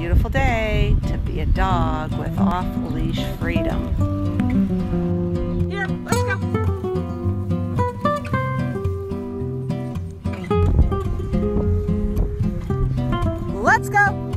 beautiful day to be a dog with off-leash freedom. Here, let's go. Let's go!